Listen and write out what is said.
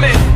coming.